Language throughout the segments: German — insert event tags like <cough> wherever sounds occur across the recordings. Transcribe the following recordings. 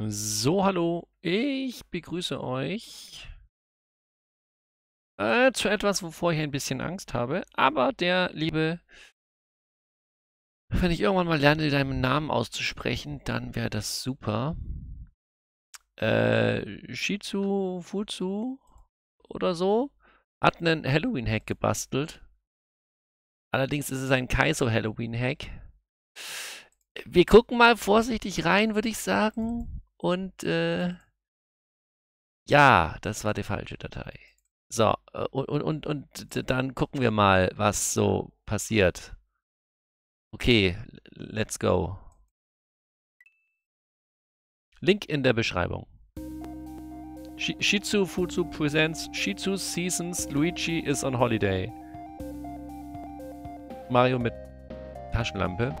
So, hallo, ich begrüße euch äh, zu etwas, wovor ich ein bisschen Angst habe. Aber der liebe, wenn ich irgendwann mal lerne, deinen Namen auszusprechen, dann wäre das super. Äh, Shizu Futsu oder so hat einen Halloween-Hack gebastelt. Allerdings ist es ein Kaizo-Halloween-Hack. Wir gucken mal vorsichtig rein, würde ich sagen. Und äh, ja, das war die falsche Datei. So, äh, und, und, und dann gucken wir mal, was so passiert. Okay, let's go. Link in der Beschreibung. Shizu Futsu presents Shizu Seasons Luigi is on holiday. Mario mit Taschenlampe.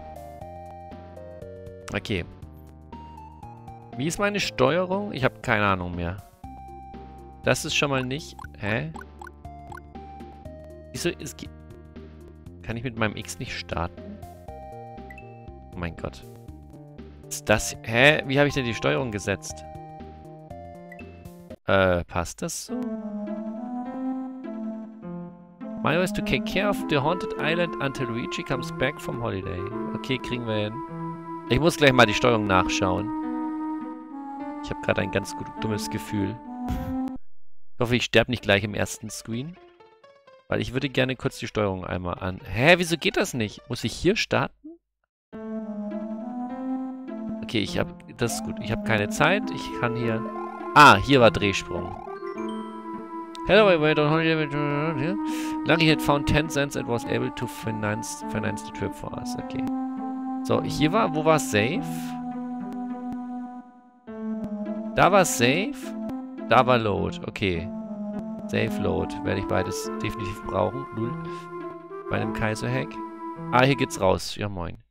Okay. Wie ist meine Steuerung? Ich habe keine Ahnung mehr. Das ist schon mal nicht... Hä? Wieso ist... Kann ich mit meinem X nicht starten? Oh mein Gott. Ist das... Hä? Wie habe ich denn die Steuerung gesetzt? Äh, passt das so? Mario is to take care of the haunted island until Luigi comes back from holiday. Okay, kriegen wir hin. Ich muss gleich mal die Steuerung nachschauen. Ich habe gerade ein ganz dummes Gefühl. Ich hoffe, ich sterbe nicht gleich im ersten Screen. Weil ich würde gerne kurz die Steuerung einmal an... Hä, wieso geht das nicht? Muss ich hier starten? Okay, ich habe... Das ist gut. Ich habe keine Zeit. Ich kann hier... Ah, hier war Drehsprung. Hello, I went on holiday. Lucky had found 10 cents and was able to finance, finance the trip for us. Okay. So, hier war... Wo war Safe? Da war Save. Da war Load. Okay. Save, Load. Werde ich beides definitiv brauchen. Null. Bei einem Kaiser-Hack. Ah, hier geht's raus. Ja, moin.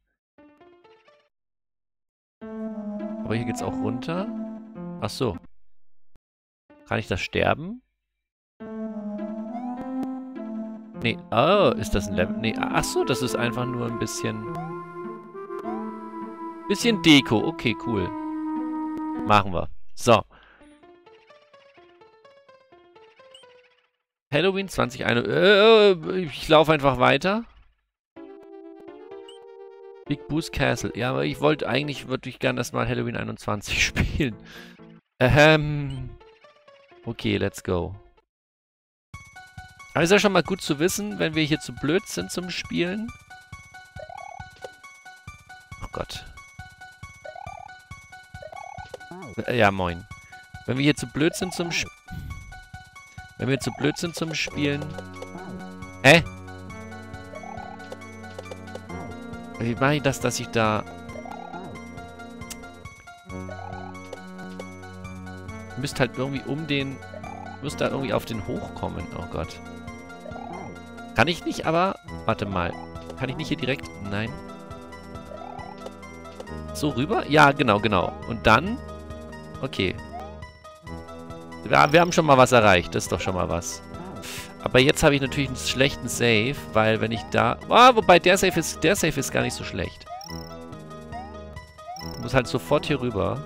Aber hier geht's auch runter. Ach so. Kann ich das sterben? Nee. Oh, ist das ein Level? Nee. Ach so, das ist einfach nur ein bisschen... Bisschen Deko. Okay, cool. Machen wir. So. Halloween 2021. Äh, ich laufe einfach weiter. Big Boost Castle. Ja, aber ich wollte eigentlich, würde ich gerne erstmal Halloween 21 <laughs> spielen. Ähm. Okay, let's go. Aber ist ja schon mal gut zu wissen, wenn wir hier zu blöd sind zum Spielen. Oh Gott. Ja, moin. Wenn wir hier zu blöd sind zum Sp Wenn wir zu blöd sind zum Spielen... Hä? Wie mache ich das, dass ich da... Müsst halt irgendwie um den... Müsst da irgendwie auf den hochkommen. Oh Gott. Kann ich nicht, aber... Warte mal. Kann ich nicht hier direkt... Nein. So rüber? Ja, genau, genau. Und dann... Okay. Ja, wir haben schon mal was erreicht. Das ist doch schon mal was. Aber jetzt habe ich natürlich einen schlechten Save, weil wenn ich da... Ah, wobei der Save ist, der Save ist gar nicht so schlecht. Ich muss halt sofort hier rüber.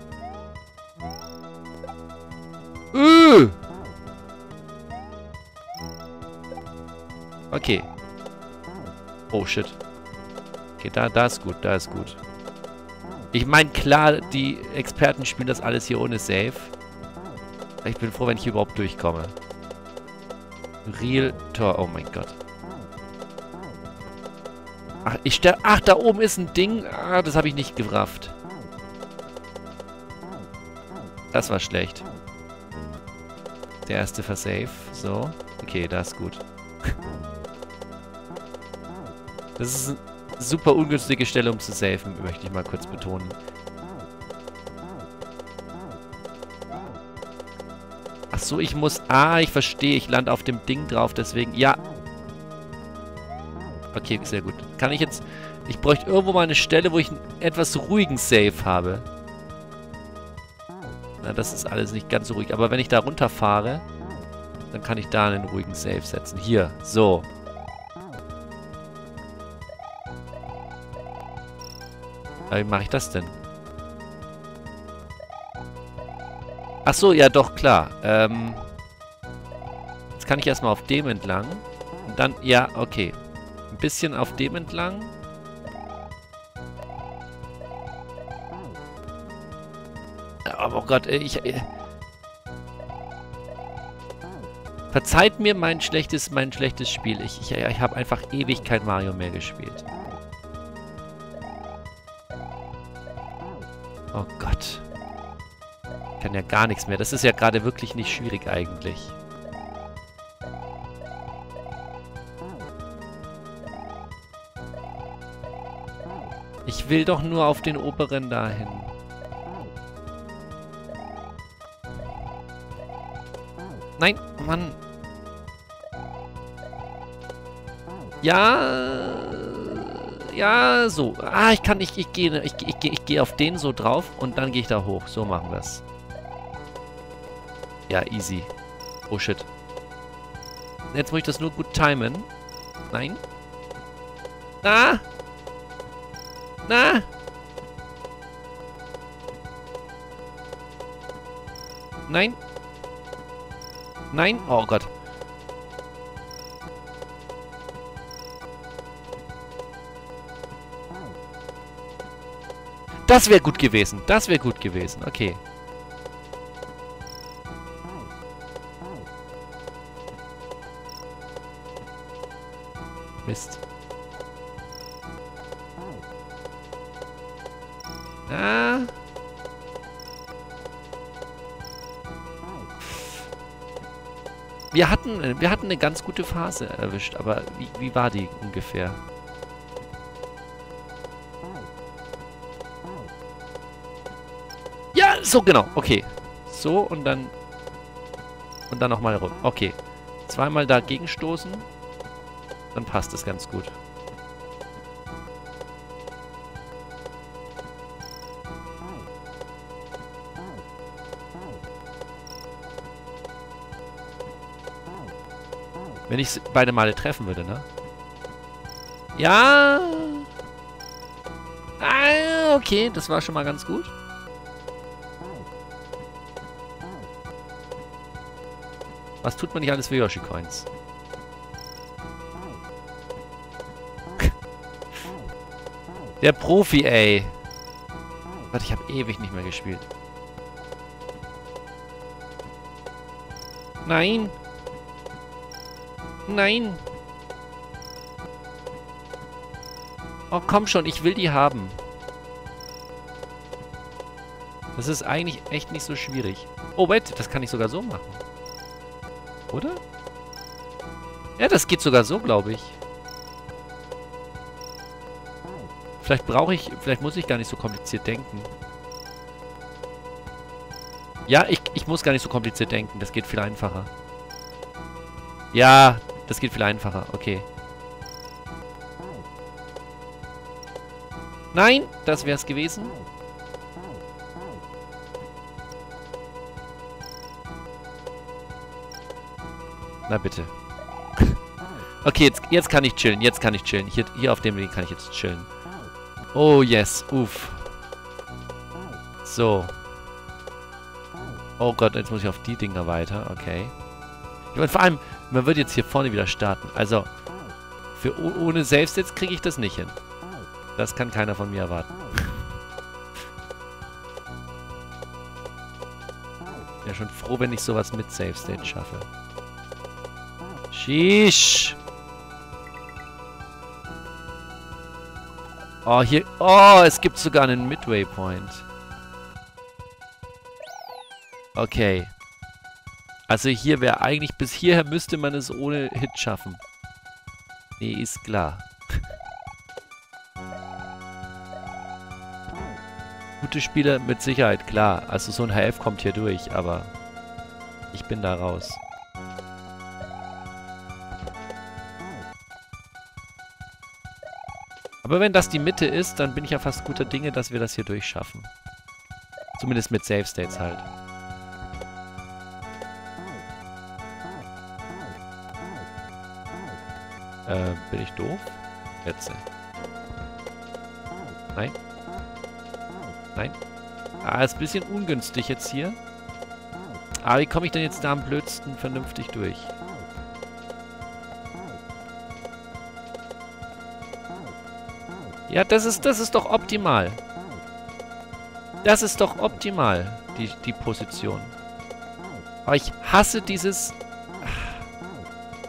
Uh! Okay. Oh, shit. Okay, da, da ist gut, da ist gut. Ich meine, klar, die Experten spielen das alles hier ohne Save. Ich bin froh, wenn ich hier überhaupt durchkomme. Real Tor. Oh mein Gott. Ach, ich sterbe. Ach, da oben ist ein Ding. Ah, das habe ich nicht gerafft. Das war schlecht. Der erste Versave. So. Okay, das ist gut. <laughs> Das ist ein super ungünstige Stelle, um zu safen, möchte ich mal kurz betonen. Ach so, ich muss... Ah, ich verstehe. Ich lande auf dem Ding drauf, deswegen... Ja. Okay, sehr gut. Kann ich jetzt... Ich bräuchte irgendwo mal eine Stelle, wo ich einen etwas ruhigen Save habe. Na, das ist alles nicht ganz so ruhig. Aber wenn ich da runterfahre, dann kann ich da einen ruhigen Save setzen. Hier, so. Wie mache ich das denn? Ach so, ja doch, klar. Ähm, jetzt kann ich erstmal auf dem entlang. Und dann, ja, okay. Ein bisschen auf dem entlang. Oh Gott, ich... ich Verzeiht mir mein schlechtes, mein schlechtes Spiel. Ich, ich, ich habe einfach ewig kein Mario mehr gespielt. Oh Gott. Ich kann ja gar nichts mehr. Das ist ja gerade wirklich nicht schwierig eigentlich. Ich will doch nur auf den oberen dahin. Nein, Mann. Ja. Ja, so. Ah, ich kann nicht. Ich gehe ich, ich, ich, ich gehe auf den so drauf und dann gehe ich da hoch. So machen wir es. Ja, easy. Oh shit. Jetzt muss ich das nur gut timen. Nein. Na? Na? Nein. Nein? Oh Gott. Das wäre gut gewesen. Das wäre gut gewesen. Okay. Mist. Ah. Wir hatten, wir hatten eine ganz gute Phase erwischt, aber wie, wie war die ungefähr? So genau, okay. So und dann und dann nochmal rum. Okay. Zweimal dagegen stoßen, dann passt es ganz gut. Wenn ich beide Male treffen würde, ne? Ja. Ah, okay, das war schon mal ganz gut. Was tut man nicht alles für Yoshi-Coins? Der Profi, ey. Warte, ich habe ewig nicht mehr gespielt. Nein. Nein. Oh, komm schon, ich will die haben. Das ist eigentlich echt nicht so schwierig. Oh, wait, das kann ich sogar so machen. Oder? Ja, das geht sogar so, glaube ich. Vielleicht brauche ich, vielleicht muss ich gar nicht so kompliziert denken. Ja, ich, ich muss gar nicht so kompliziert denken. Das geht viel einfacher. Ja, das geht viel einfacher. Okay. Nein, das wäre es gewesen. Na bitte. <laughs> okay, jetzt, jetzt kann ich chillen. Jetzt kann ich chillen. Hier, hier auf dem Weg kann ich jetzt chillen. Oh, yes. Uff. So. Oh Gott, jetzt muss ich auf die Dinger weiter. Okay. Ich meine, vor allem, man wird jetzt hier vorne wieder starten. Also, für ohne jetzt kriege ich das nicht hin. Das kann keiner von mir erwarten. <laughs> ja, schon froh, wenn ich sowas mit Save State schaffe. Sheesh. Oh, hier... Oh, es gibt sogar einen Midway Point. Okay. Also hier wäre eigentlich, bis hierher müsste man es ohne Hit schaffen. Nee, ist klar. <laughs> Gute Spieler mit Sicherheit, klar. Also so ein HF kommt hier durch, aber ich bin da raus. Aber wenn das die Mitte ist, dann bin ich ja fast guter Dinge, dass wir das hier durchschaffen. Zumindest mit Save States halt. Äh, bin ich doof? Jetzt. Nein. Nein. Ah, ist ein bisschen ungünstig jetzt hier. Aber wie komme ich denn jetzt da am blödsten vernünftig durch? Ja, das ist, das ist doch optimal. Das ist doch optimal, die, die Position. Aber ich hasse dieses...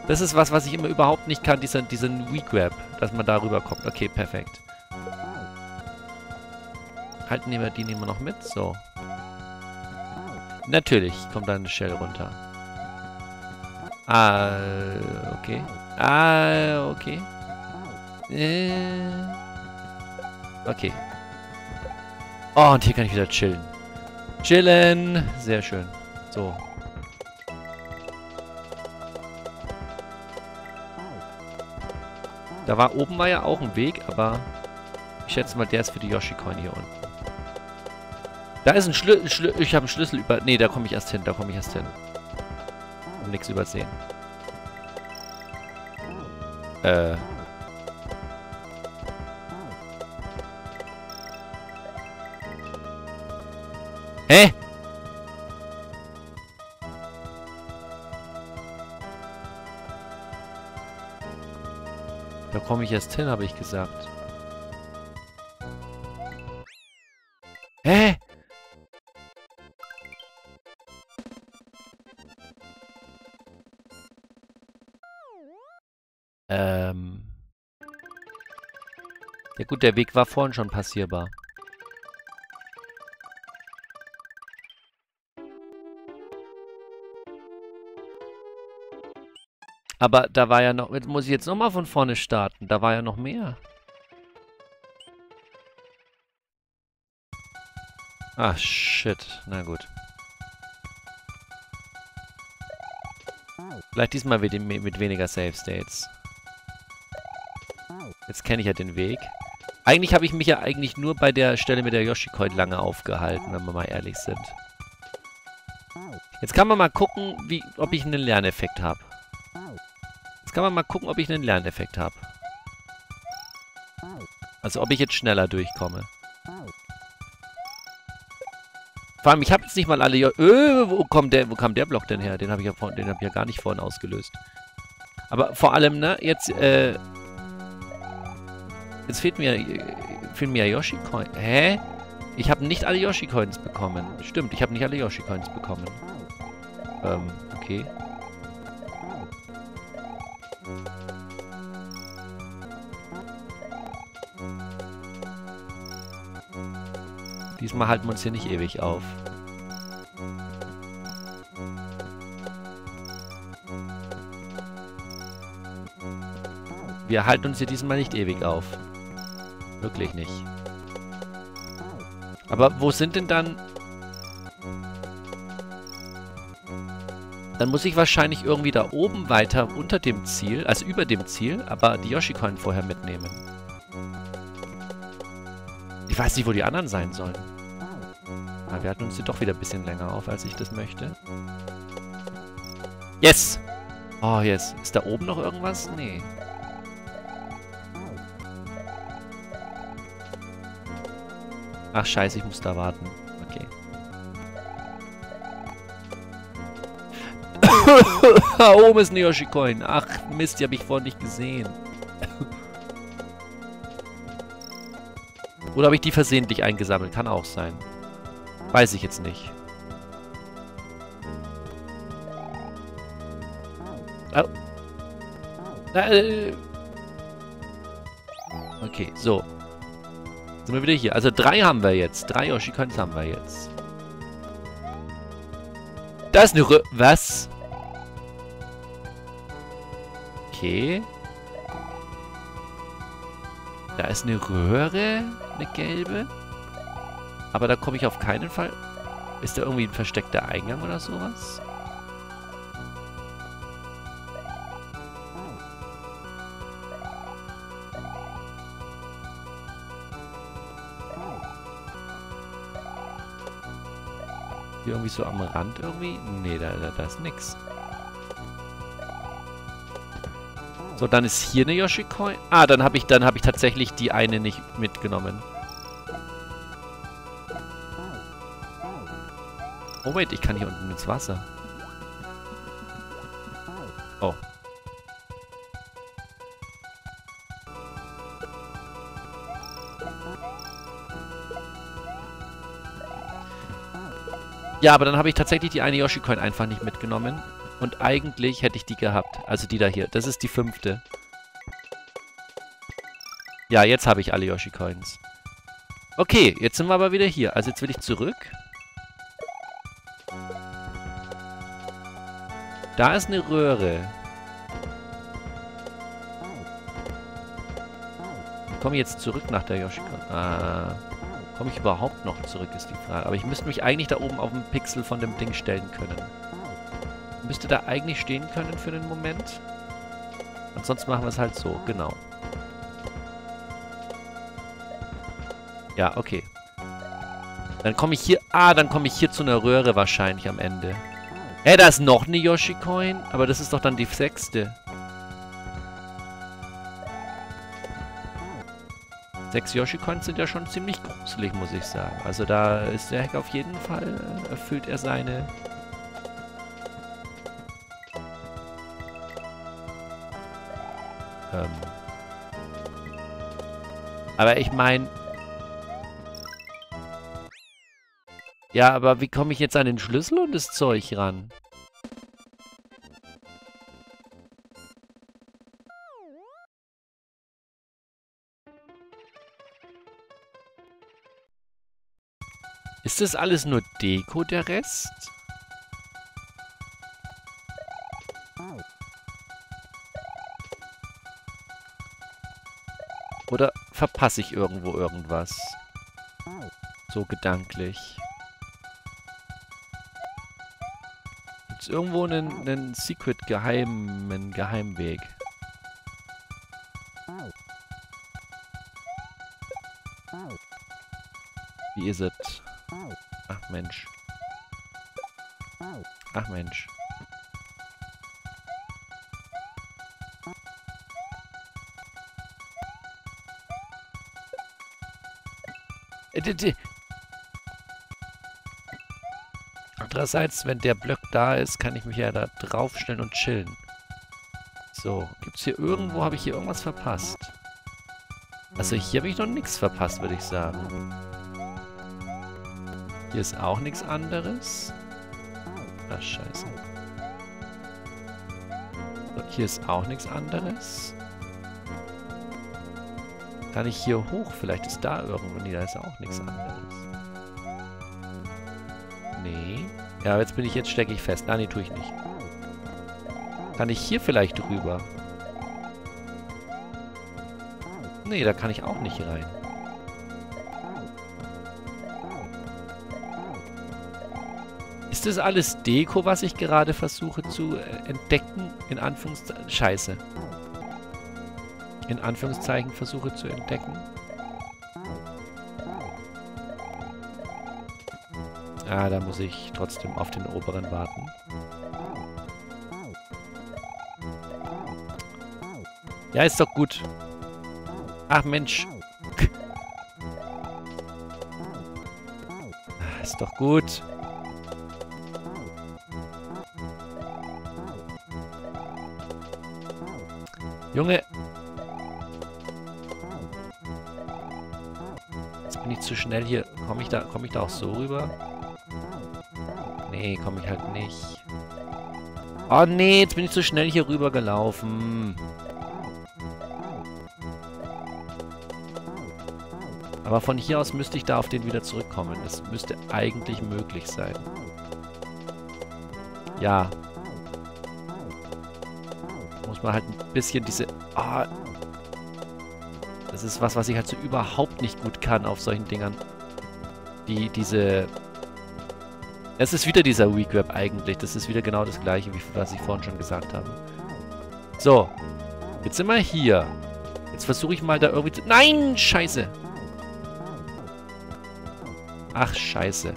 Das ist was, was ich immer überhaupt nicht kann, dieser, diesen Weak-Grab, dass man darüber kommt. Okay, perfekt. Halten wir die nehmen wir noch mit. So. Natürlich kommt da eine Shell runter. Ah, okay. Ah, okay. Äh, okay. Oh, und hier kann ich wieder chillen. Chillen. Sehr schön. So. Da war oben war ja auch ein Weg, aber ich schätze mal, der ist für die Yoshi-Coin hier unten. Da ist ein Schlüssel. Schlü ich habe einen Schlüssel über... Nee, da komme ich erst hin. Da komme ich erst hin. Und nichts übersehen. Äh... Hä? Da komme ich erst hin, habe ich gesagt. Hä? Ähm. Ja gut, der Weg war vorhin schon passierbar. Aber da war ja noch... Jetzt muss ich jetzt nochmal von vorne starten. Da war ja noch mehr. Ah, shit. Na gut. Vielleicht diesmal mit, mit weniger Save States. Jetzt kenne ich ja den Weg. Eigentlich habe ich mich ja eigentlich nur bei der Stelle mit der Yoshi-Coin lange aufgehalten, wenn wir mal ehrlich sind. Jetzt kann man mal gucken, wie, ob ich einen Lerneffekt habe. Jetzt kann man mal gucken, ob ich einen Lerneffekt habe. Also ob ich jetzt schneller durchkomme. Vor allem, ich habe jetzt nicht mal alle... Öh, wo, kommt der, wo kam der Block denn her? Den habe ich, ja hab ich ja gar nicht vorhin ausgelöst. Aber vor allem, ne, jetzt, äh... Jetzt fehlt mir... Fehlen mir Yoshi-Coins. Hä? Ich habe nicht alle Yoshi-Coins bekommen. Stimmt, ich habe nicht alle Yoshi-Coins bekommen. Ähm, okay. Diesmal halten wir uns hier nicht ewig auf. Wir halten uns hier diesmal nicht ewig auf. Wirklich nicht. Aber wo sind denn dann... Dann muss ich wahrscheinlich irgendwie da oben weiter unter dem Ziel, also über dem Ziel, aber die Yoshi-Coin vorher mitnehmen. Ich weiß nicht, wo die anderen sein sollen. Aber wir halten uns hier doch wieder ein bisschen länger auf, als ich das möchte. Yes! Oh, yes. Ist da oben noch irgendwas? Nee. Ach, scheiße, ich muss da warten. Okay. <coughs> da oben ist ein Yoshi-Coin. Ach, Mist, die habe ich vorhin nicht gesehen. Oder habe ich die versehentlich eingesammelt? Kann auch sein. Weiß ich jetzt nicht. Oh. Äh. Okay, so. Sind wir wieder hier. Also drei haben wir jetzt. Drei Yoshi-Coins haben wir jetzt. Da ist eine Rö... Was? Okay. Da ist eine Röhre. Eine gelbe. Aber da komme ich auf keinen Fall... Ist da irgendwie ein versteckter Eingang oder sowas? Hier irgendwie so am Rand irgendwie? Nee, da, da, da ist nix. So, dann ist hier eine Yoshi-Coin. Ah, dann habe ich, hab ich tatsächlich die eine nicht mitgenommen. Oh wait, ich kann hier unten ins Wasser. Oh. Ja, aber dann habe ich tatsächlich die eine Yoshi-Coin einfach nicht mitgenommen. Und eigentlich hätte ich die gehabt. Also die da hier. Das ist die fünfte. Ja, jetzt habe ich alle Yoshi-Coins. Okay, jetzt sind wir aber wieder hier. Also jetzt will ich zurück. Da ist eine Röhre. Komme ich jetzt zurück nach der Yoshi-Coin? Ah... Komme ich überhaupt noch zurück, ist die Frage. Aber ich müsste mich eigentlich da oben auf den Pixel von dem Ding stellen können. Müsste da eigentlich stehen können für den Moment. Ansonsten machen wir es halt so, genau. Ja, okay. Dann komme ich hier... Ah, dann komme ich hier zu einer Röhre wahrscheinlich am Ende. Hä, da ist noch eine Yoshi-Coin? Aber das ist doch dann die sechste. Sechs Yoshi-Coins sind ja schon ziemlich gruselig, muss ich sagen. Also da ist der Hack auf jeden Fall, äh, erfüllt er seine... aber ich meine... Ja, aber wie komme ich jetzt an den Schlüssel und das Zeug ran? Ist das alles nur Deko, der Rest? Oder verpasse ich irgendwo irgendwas? So gedanklich. Gibt es irgendwo einen, einen Secret-geheimen Geheimweg? Wie ist es? Ach Mensch. Ach Mensch. Andererseits, wenn der Block da ist, kann ich mich ja da draufstellen und chillen. So, gibt's hier irgendwo, habe ich hier irgendwas verpasst? Also hier habe ich noch nichts verpasst, würde ich sagen. Hier ist auch nichts anderes. Ach, scheiße. Hier ist auch nichts anderes. Kann ich hier hoch? Vielleicht ist da irgendwo. Nee, da ist auch nichts anderes. Nee. Ja, jetzt bin ich, jetzt stecke ich fest. Ah, nee, tue ich nicht. Kann ich hier vielleicht rüber? Nee, da kann ich auch nicht rein. Ist das alles Deko, was ich gerade versuche zu äh, entdecken? In Anführungszeichen. Scheiße. In Anführungszeichen versuche zu entdecken. Ah, da muss ich trotzdem auf den oberen warten. Ja, ist doch gut. Ach, Mensch. Ah, ist doch gut. Junge! Zu schnell hier. Komme ich da, ich da auch so rüber? Nee, komme ich halt nicht. Oh nee, jetzt bin ich zu schnell hier rüber gelaufen. Aber von hier aus müsste ich da auf den wieder zurückkommen. Das müsste eigentlich möglich sein. Ja, man halt ein bisschen diese... Oh, das ist was, was ich halt so überhaupt nicht gut kann auf solchen Dingern. Die, diese... Es ist wieder dieser Weak Web eigentlich. Das ist wieder genau das gleiche, wie was ich vorhin schon gesagt habe. So. Jetzt sind wir hier. Jetzt versuche ich mal da irgendwie zu... Nein! Scheiße! Ach, scheiße.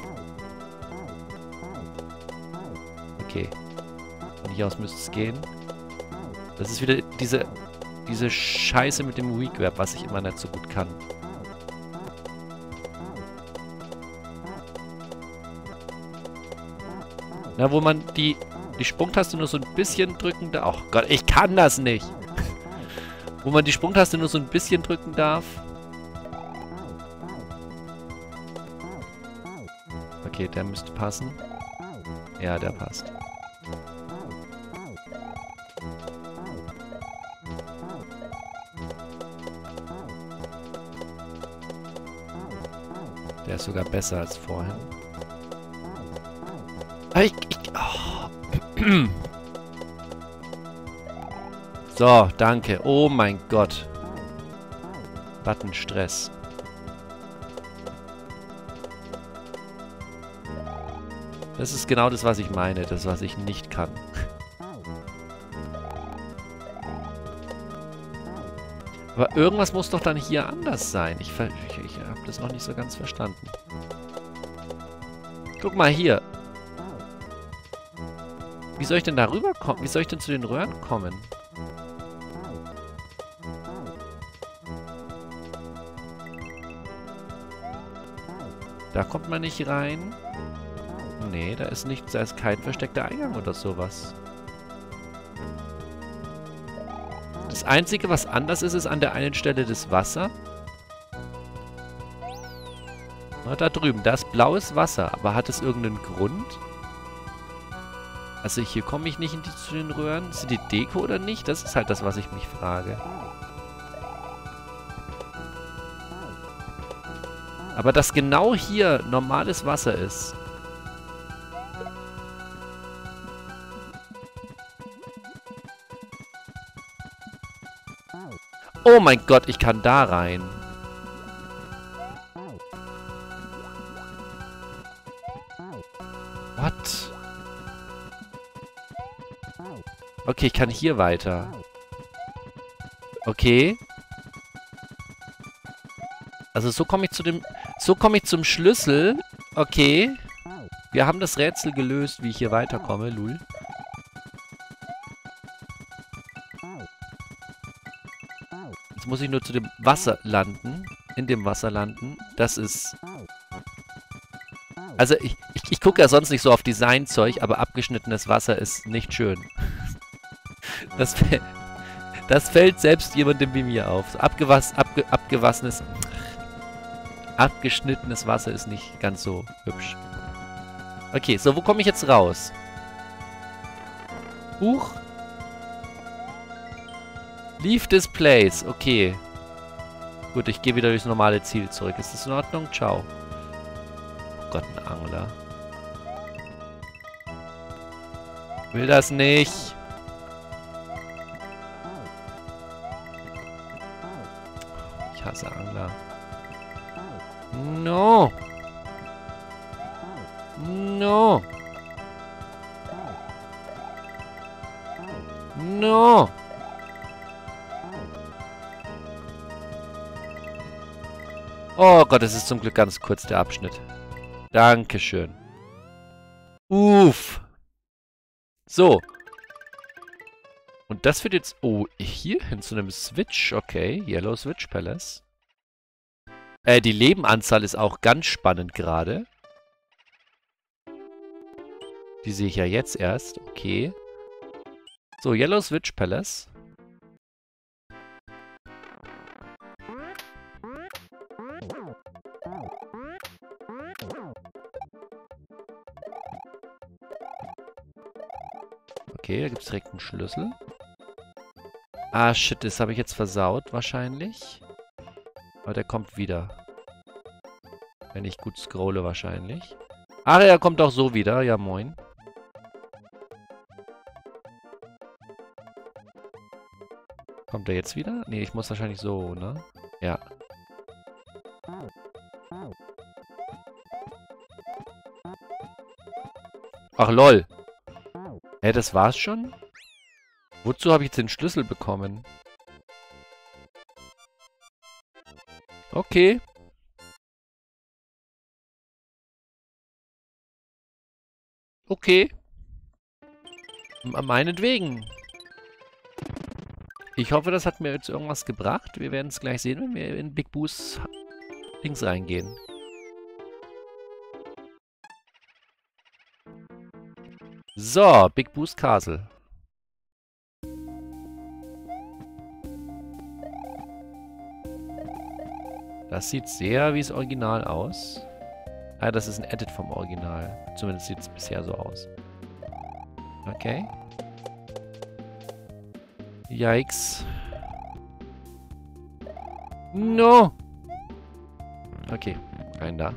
Okay. Von hier aus müsste es gehen. Das ist wieder diese, diese Scheiße mit dem Weak Web, was ich immer nicht so gut kann. Na, wo man die, die Sprungtaste nur so ein bisschen drücken darf. Oh Gott, ich kann das nicht. <laughs> wo man die Sprungtaste nur so ein bisschen drücken darf. Okay, der müsste passen. Ja, der passt. Der ist sogar besser als vorhin. Ah, ich, ich, oh. <clears throat> So, danke. Oh mein Gott. Button. Das ist genau das, was ich meine. Das, was ich nicht kann. Aber irgendwas muss doch dann hier anders sein. Ich, ich, ich habe das noch nicht so ganz verstanden. Guck mal hier. Wie soll ich denn da rüberkommen? Wie soll ich denn zu den Röhren kommen? Da kommt man nicht rein. Nee, da ist nichts, da ist kein versteckter Eingang oder sowas. Das Einzige, was anders ist, ist an der einen Stelle das Wasser. Na, da drüben, da ist blaues Wasser. Aber hat es irgendeinen Grund? Also hier komme ich nicht in die, zu den Röhren. Sind die Deko oder nicht? Das ist halt das, was ich mich frage. Aber dass genau hier normales Wasser ist. Oh mein Gott, ich kann da rein. What? Okay, ich kann hier weiter. Okay. Also so komme ich zu dem... So komme ich zum Schlüssel. Okay. Wir haben das Rätsel gelöst, wie ich hier weiterkomme, Lul. Jetzt muss ich nur zu dem Wasser landen. In dem Wasser landen. Das ist... Also ich, ich, ich gucke ja sonst nicht so auf Designzeug, aber abgeschnittenes Wasser ist nicht schön. <laughs> Das, das fällt selbst jemandem wie mir auf. So abgewas, abge, abgewassenes, abgeschnittenes Wasser ist nicht ganz so hübsch. Okay, so, wo komme ich jetzt raus? Huch. Leave this place. Okay. Gut, ich gehe wieder durchs normale Ziel zurück. Ist das in Ordnung? Ciao. Oh Gott, ein Angler. Will das nicht. hasse Angler. No! No! No! Oh Gott, es ist zum Glück ganz kurz der Abschnitt. Dankeschön. Uff. So. Und das führt jetzt... Oh, hier hin zu einem Switch. Okay, Yellow Switch Palace. Äh, die Lebenanzahl ist auch ganz spannend gerade. Die sehe ich ja jetzt erst. Okay. So, Yellow Switch Palace. Okay, da gibt es direkt einen Schlüssel. Ah, shit, das habe ich jetzt versaut wahrscheinlich. Aber der kommt wieder. Wenn ich gut scrolle wahrscheinlich. Ach, er kommt auch so wieder. Ja, moin. Kommt er jetzt wieder? Nee, ich muss wahrscheinlich so, ne? Ja. Ach, lol. Hä, das war's schon? Wozu habe ich jetzt den Schlüssel bekommen? Okay. Okay. Meinetwegen. Ich hoffe, das hat mir jetzt irgendwas gebracht. Wir werden es gleich sehen, wenn wir in Big Boos links reingehen. So, Big Boost Castle. Das sieht sehr wie das Original aus. Ah, das ist ein Edit vom Original. Zumindest sieht es bisher so aus. Okay. Yikes. No! Okay, rein da.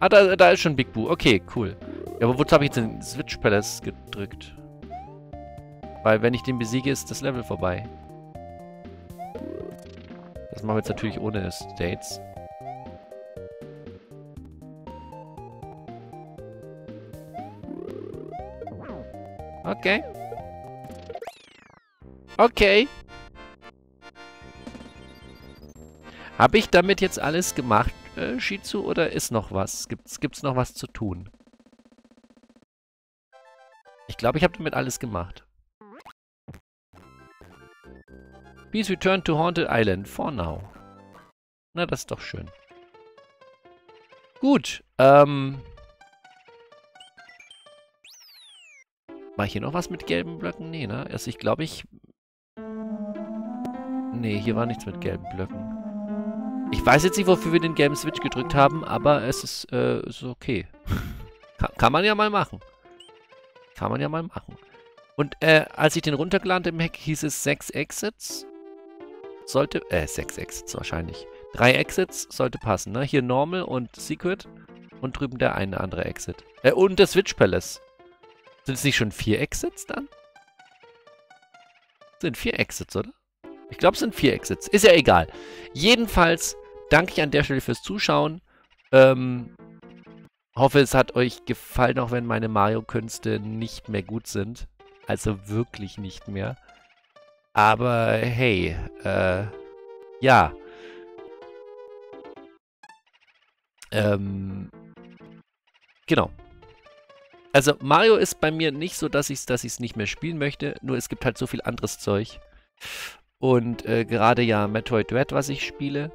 Ah, da, da ist schon Big Boo. Okay, cool. Ja, aber wozu habe ich jetzt den Switch Palace gedrückt? Weil wenn ich den besiege, ist das Level vorbei. Das machen wir jetzt natürlich ohne States. Okay. Okay. Habe ich damit jetzt alles gemacht, äh, Shizu, oder ist noch was? Gibt's, gibt's noch was zu tun? Ich glaube, ich habe damit alles gemacht. Please return to Haunted Island for now. Na, das ist doch schön. Gut, ähm... War hier noch was mit gelben Blöcken? Nee, ne? Also ich glaube, ich... Nee, hier war nichts mit gelben Blöcken. Ich weiß jetzt nicht, wofür wir den gelben Switch gedrückt haben, aber es ist, äh, ist okay. <laughs> kann, kann man ja mal machen. Kann man ja mal machen. Und äh, als ich den runtergeladen im Hack, hieß es 6 Exits. Sollte, äh, 6 Exits wahrscheinlich. 3 Exits sollte passen, ne? Hier Normal und Secret. Und drüben der eine andere Exit. Äh, und der Switch Palace. Sind es nicht schon 4 Exits dann? Sind 4 Exits, oder? Ich glaube, es sind 4 Exits. Ist ja egal. Jedenfalls danke ich an der Stelle fürs Zuschauen. Ähm, Hoffe, es hat euch gefallen, auch wenn meine Mario-Künste nicht mehr gut sind. Also wirklich nicht mehr. Aber hey, äh, ja. Ähm, genau. Also Mario ist bei mir nicht so, dass ich es dass nicht mehr spielen möchte. Nur es gibt halt so viel anderes Zeug. Und äh, gerade ja Metroid Dread, was ich spiele.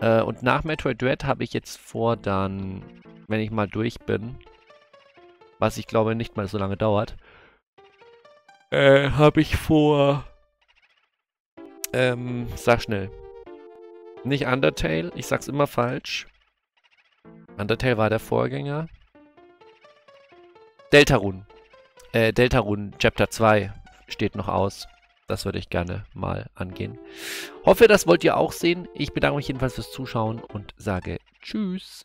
Äh, und nach Metroid Dread habe ich jetzt vor, dann wenn ich mal durch bin, was ich glaube nicht mal so lange dauert, äh, habe ich vor, ähm, sag schnell, nicht Undertale, ich sag's immer falsch. Undertale war der Vorgänger. Deltarune. Äh, Deltarune Chapter 2 steht noch aus. Das würde ich gerne mal angehen. Hoffe, das wollt ihr auch sehen. Ich bedanke mich jedenfalls fürs Zuschauen und sage Tschüss.